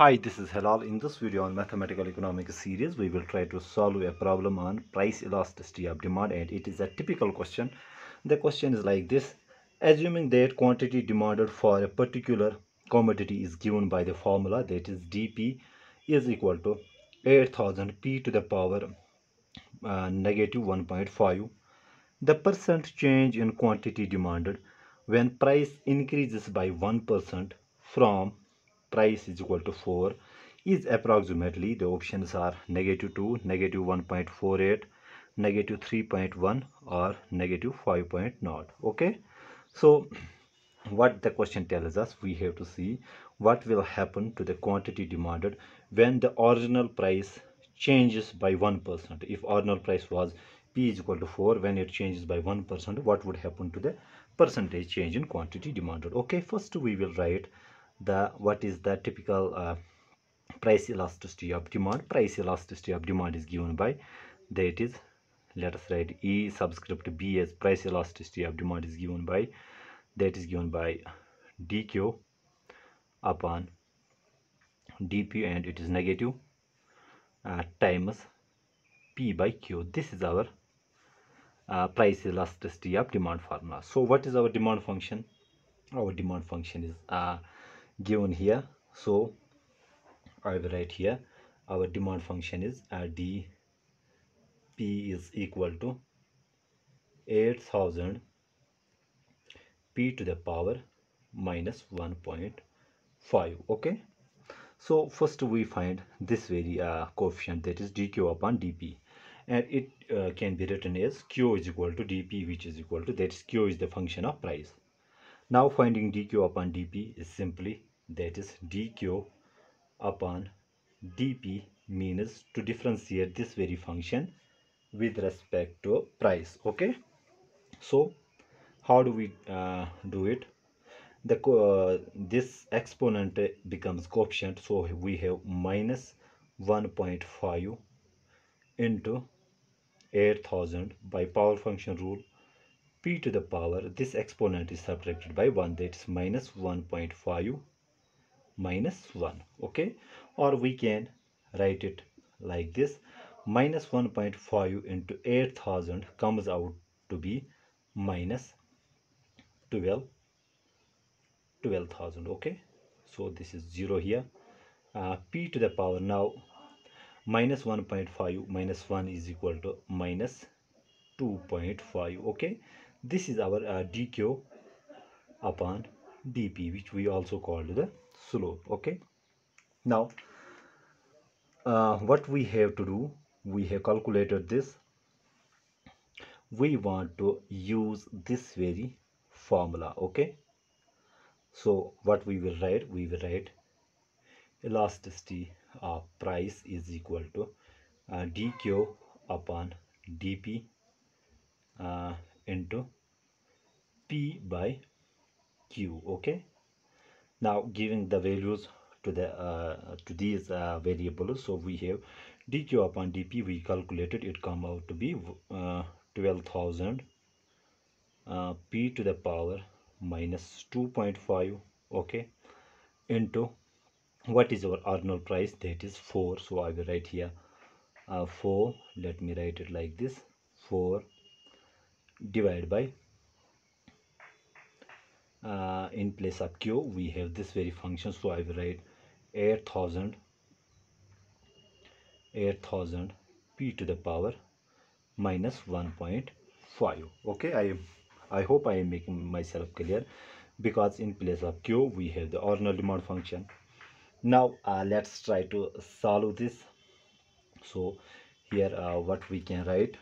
Hi, this is Halal. In this video on Mathematical Economics series, we will try to solve a problem on price elasticity of demand and it is a typical question. The question is like this. Assuming that quantity demanded for a particular commodity is given by the formula that is dP is equal to 8000 p to the power uh, negative 1.5. The percent change in quantity demanded when price increases by 1% from price is equal to 4 is approximately the options are negative 2 negative 1.48 negative 3.1 or negative 5.0 okay? So what the question tells us we have to see what will happen to the quantity demanded when the original price changes by 1% if original price was p is equal to 4 when it changes by 1% what would happen to the percentage change in quantity demanded okay? First we will write the what is the typical uh, price elasticity of demand? Price elasticity of demand is given by that is. Let us write e subscript b as price elasticity of demand is given by that is given by dq upon dp and it is negative uh, times p by q. This is our uh, price elasticity of demand formula. So what is our demand function? Our demand function is uh, given here. So I will write here our demand function is uh, d p is equal to 8000 p to the power minus 1.5 okay? So first we find this very uh, coefficient that is dq upon dp. And it uh, can be written as q is equal to dp which is equal to that is q is the function of price. Now finding dq upon dp is simply that is dq upon dp means to differentiate this very function with respect to price okay? So how do we uh, do it? The uh, this exponent becomes coefficient so we have minus 1.5 into 8000 by power function rule p to the power. This exponent is subtracted by 1 that is minus 1.5 minus 1 okay? Or we can write it like this. Minus 1.5 into 8000 comes out to be minus 12 12000 okay? So this is 0 here. Uh, p to the power now minus 1.5 minus 1 is equal to minus 2.5 okay? This is our uh, dq upon dp which we also called the slope okay? Now uh, what we have to do we have calculated this. We want to use this very formula okay? So what we will write we will write elasticity of price is equal to uh, dq upon dp uh, into p by q okay now giving the values to the uh, to these uh, variables. So we have dq upon dp we calculated it come out to be uh, 12000 uh, p to the power minus 2.5 okay into what is our original price? That is 4 so i will write here uh, 4 let me write it like this. 4 divided by uh, in place of q we have this very function. So i will write 8000 8000 p to the power minus 1.5 okay i i hope i am making myself clear. Because in place of q we have the original demand function. Now uh, let's try to solve this. So here uh, what we can write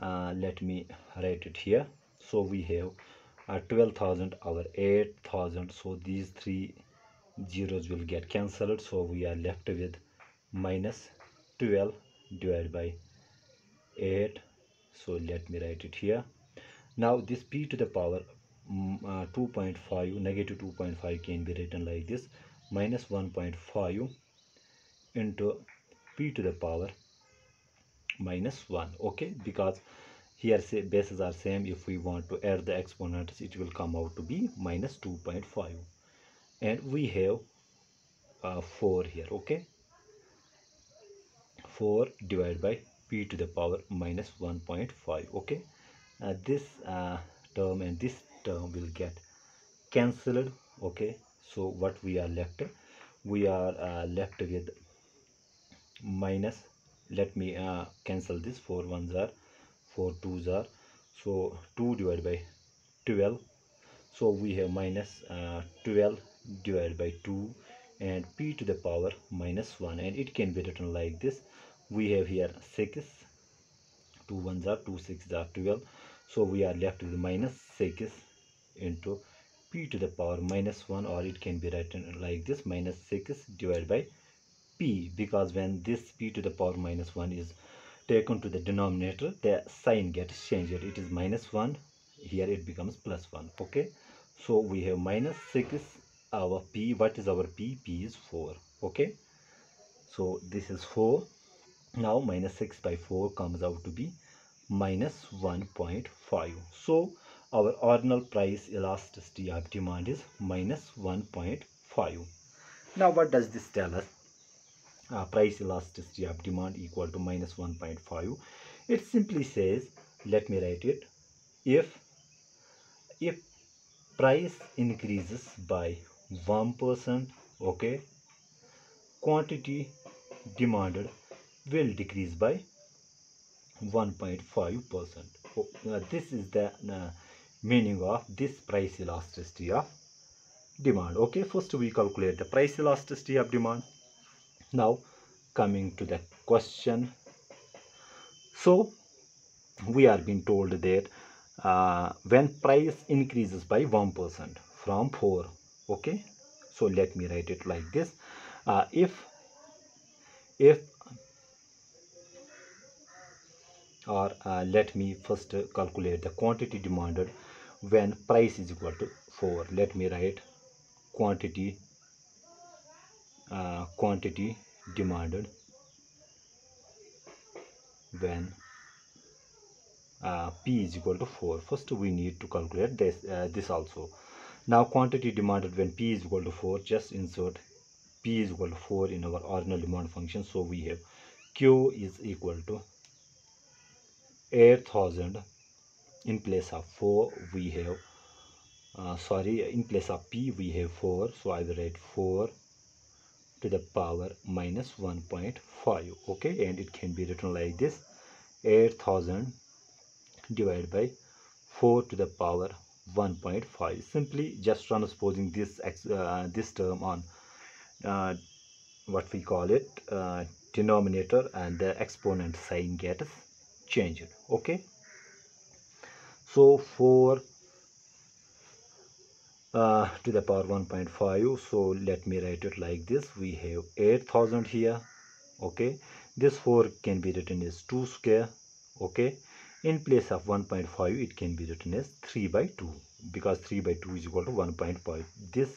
uh, let me write it here. So we have uh, 12,000 our 8,000 so these three zeros will get cancelled. So we are left with minus 12 divided by 8 so let me write it here. Now this p to the power mm, uh, 2.5 negative 2.5 can be written like this. Minus 1.5 into p to the power minus 1 okay? Because here say bases are same. If we want to add the exponents it will come out to be minus 2.5 and we have uh, 4 here okay? 4 divided by p to the power minus 1.5 okay? Uh, this uh, term and this term will get cancelled okay? So what we are left we are uh, left with minus let me uh, cancel this. 4 ones are 4 twos are. So 2 divided by 12 so we have minus, uh, 12 divided by 2 and p to the power minus 1 and it can be written like this. We have here 6 2 ones are 2 6 are 12 so we are left with minus 6 into p to the power minus 1 or it can be written like this. Minus 6 divided by p. Because when this p to the power minus 1 is taken to the denominator the sign gets changed. It is minus 1 here it becomes plus 1 okay? So we have minus 6 our p. What is our p? P is 4 okay? So this is 4 now minus 6 by 4 comes out to be minus 1.5 so our ordinal price elasticity of demand is minus 1.5 now what does this tell us uh, price elasticity of demand equal to minus 1.5 it simply says let me write it if if price increases by 1% okay quantity demanded will decrease by 1.5 percent. Oh, uh, this is the uh, meaning of this price elasticity of demand. Okay first we calculate the price elasticity of demand now coming to the question. So we are being told that uh, when price increases by one percent from 4 okay? So let me write it like this. Uh, if if or uh, let me first calculate the quantity demanded when price is equal to 4 let me write quantity uh, quantity demanded when uh, p is equal to 4 first we need to calculate this uh, this also. Now quantity demanded when p is equal to 4 just insert p is equal to 4 in our ordinal demand function. So we have q is equal to 8000 in place of 4 we have uh, sorry in place of p we have 4 so i will write 4 to the power minus 1.5 okay? And it can be written like this 8000 divided by 4 to the power 1.5 simply just transposing this uh, this term on uh, what we call it uh, denominator and the exponent sign gets changed okay? So 4 uh, to the power 1.5 so let me write it like this. We have 8000 here okay? This 4 can be written as 2 square okay? In place of 1.5 it can be written as 3 by 2 because 3 by 2 is equal to 1.5 this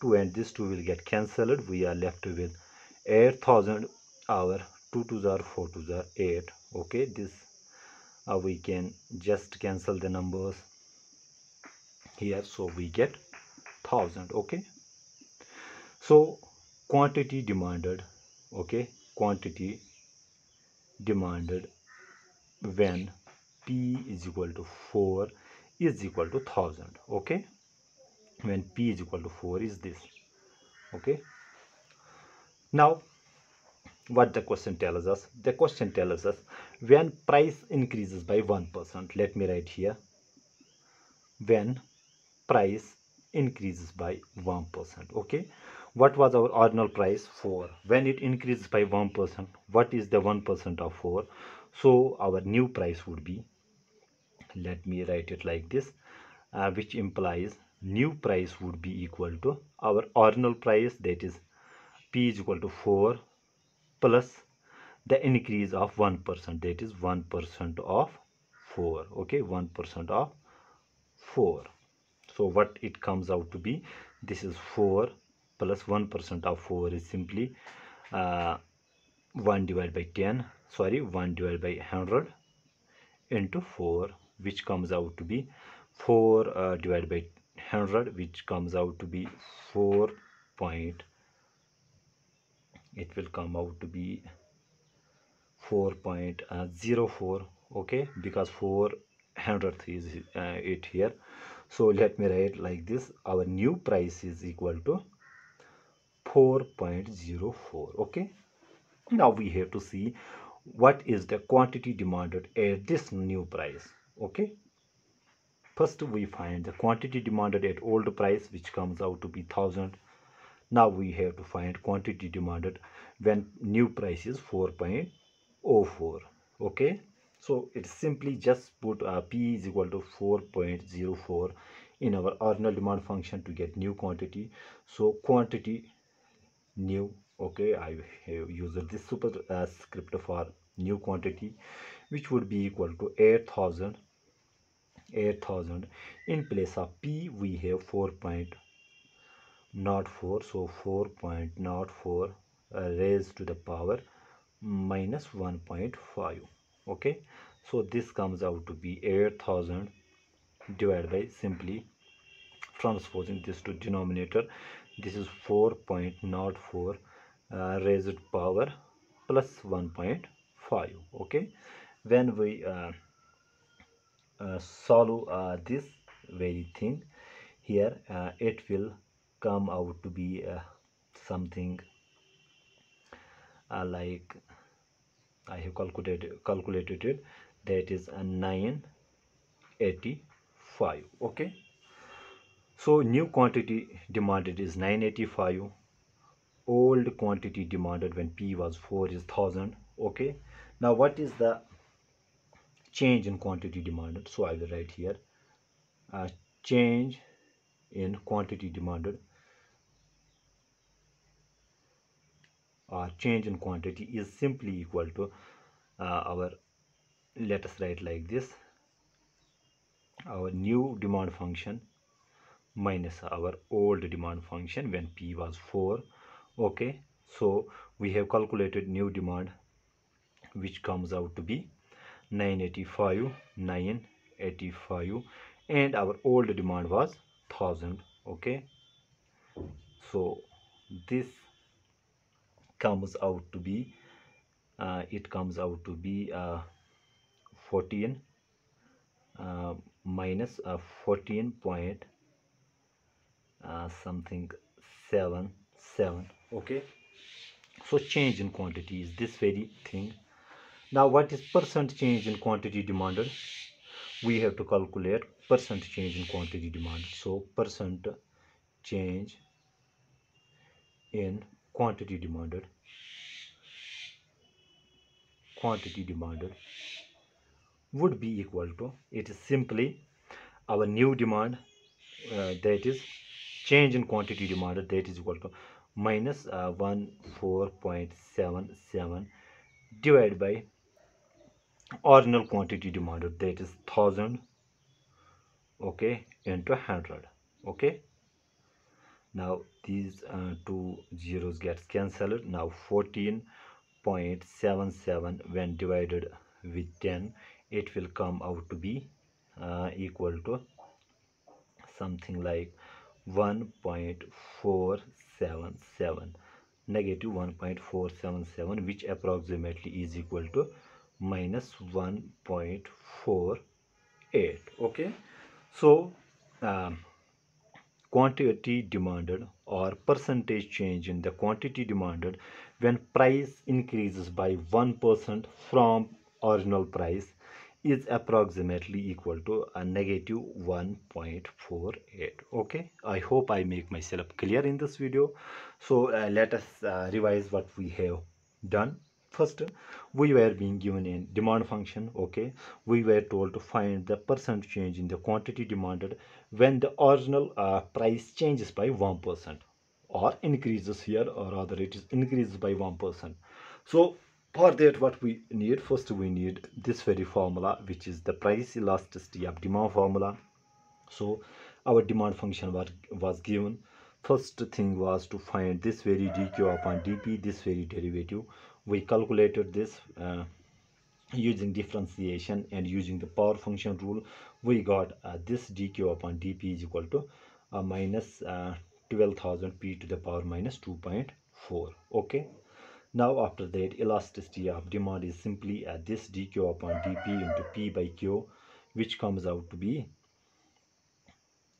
2 and this 2 will get cancelled. We are left with 8000 our 2 2s are 4 2s are 8 okay? This uh, we can just cancel the numbers here so we get thousand okay? So quantity demanded okay? Quantity demanded when p is equal to 4 is equal to 1000 okay? When p is equal to 4 is this okay? Now what the question tells us? The question tells us when price increases by one percent let me write here. When price increases by one percent okay? What was our ordinal price? For when it increases by one percent what is the one percent of 4 so our new price would be let me write it like this uh, which implies new price would be equal to our ordinal price that is p is equal to 4 plus the increase of 1% that is 1% of 4 okay? 1% of 4 so what it comes out to be this is 4 plus 1 of 4 is simply uh, 1 divided by 10 sorry 1 divided by 100 into 4 which comes out to be 4 uh, divided by 100 which comes out to be 4 point it will come out to be 4.04 okay because 400 is uh, it here so let me write like this. Our new price is equal to 4.04 okay? Now we have to see what is the quantity demanded at this new price okay? First we find the quantity demanded at old price which comes out to be 1000 now we have to find quantity demanded when new price is 4.04 okay so it's simply just put uh, p is equal to 4.04 in our original demand function to get new quantity. So quantity new okay i have used this superscript uh, for new quantity which would be equal to 8000 8000 in place of p we have 4.04 so 4.04 uh, raised to the power minus 1.5 okay? So this comes out to be 8000 divided by simply transposing this to denominator. This is 4.04 uh, raised power plus 1.5 okay? When we uh, uh, solve uh, this very thing here uh, it will come out to be uh, something like I have calculated calculated it. That is a 985 okay? So new quantity demanded is 985 old quantity demanded when p was 4 is 1000 okay? Now what is the change in quantity demanded? So i will write here. Uh, change in quantity demanded or change in quantity is simply equal to uh, our let us write like this. Our new demand function minus our old demand function when p was 4 okay so we have calculated new demand which comes out to be 985 985 and our old demand was 1000 okay so this comes out to be uh, it comes out to be uh, 14 uh, minus, uh, 14 point uh, something 7 7 okay. So change in quantity is this very thing. Now what is percent change in quantity demanded? We have to calculate percent change in quantity demanded. So percent change in quantity demanded. Quantity demanded. Would be equal to it is simply our new demand uh, that is change in quantity demanded that is equal to minus, uh, 14.77 divided by original quantity demanded that is 1000 okay into 100 okay now these uh, two zeros gets cancelled. Now 14.77 when divided with 10 it will come out to be uh, equal to something like 1.477 negative 1.477 which approximately is equal to minus 1.48 okay? So um, quantity demanded or percentage change in the quantity demanded when price increases by 1% from original price is approximately equal to a negative 1.48 okay? I hope i make myself clear in this video. So uh, let us uh, revise what we have done. First we were being given a demand function. Okay? We were told to find the percent change in the quantity demanded when the original uh, price changes by one percent or increases here or rather it is increases by one percent. So for that what we need first we need this very formula which is the price elasticity of demand formula. So our demand function was, was given. First thing was to find this very dq upon dp this very derivative. We calculated this uh, using differentiation and using the power function rule we got uh, this dq upon dp is equal to uh, minus uh, 12000 p to the power minus 2.4 okay? Now after that elasticity of demand is simply at this dq upon dp into p by q which comes out to be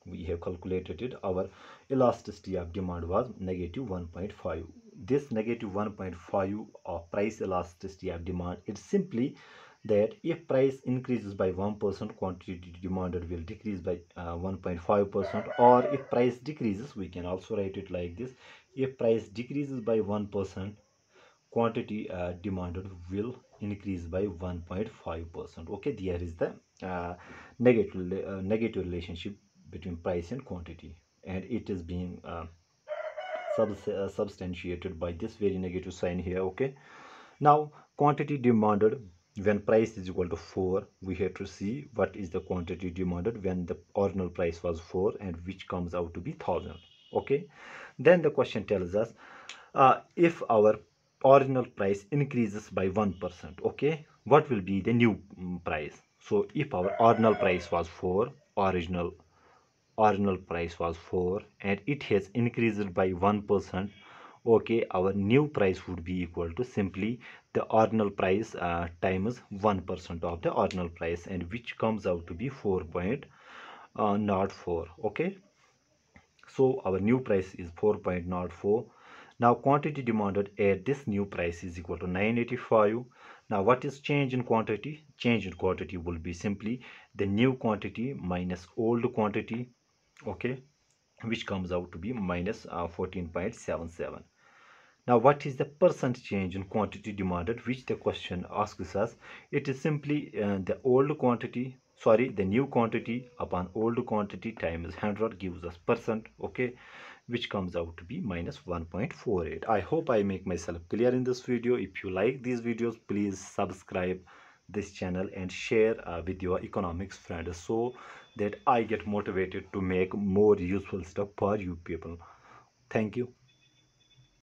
we have calculated it our elasticity of demand was negative 1.5 this negative 1.5 of price elasticity of demand it's simply that if price increases by 1% quantity demanded will decrease by 1.5% uh, or if price decreases we can also write it like this if price decreases by 1% quantity uh, demanded will increase by 1.5% okay there is the uh, negative uh, negative relationship between price and quantity and it is being uh, uh, substantiated by this very negative sign here okay? Now quantity demanded when price is equal to 4 we have to see what is the quantity demanded when the original price was 4 and which comes out to be 1000 okay? Then the question tells us uh, if our original price increases by 1% okay what will be the new mm, price? So if our original price was 4 original original price was 4 and it has increased by 1% okay our new price would be equal to simply the original price uh, times 1% of the original price and which comes out to be 4.04 uh, okay so our new price is 4.04 now quantity demanded at this new price is equal to 985 now what is change in quantity? Change in quantity will be simply the new quantity minus old quantity okay which comes out to be minus, uh, 14.77 now what is the percent change in quantity demanded which the question asks us? It is simply uh, the old quantity sorry the new quantity upon old quantity times 100 gives us percent okay which comes out to be minus 1.48 i hope i make myself clear in this video. If you like these videos please subscribe this channel and share uh, with your economics friends. So that I get motivated to make more useful stuff for you people. Thank you.